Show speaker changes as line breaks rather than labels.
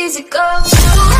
easy go.